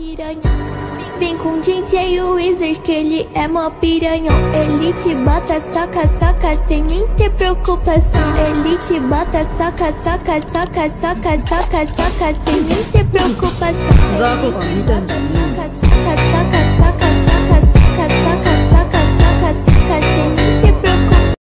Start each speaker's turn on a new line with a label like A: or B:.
A: piranha. Vem com DJ é Wizard que ele é mó piranhão Ele te bota, soca, soca sem nem ter preocupação. Ele te bota, soca, soca, soca, soca, soca, soca sem nem ter preocupação.
B: Zaco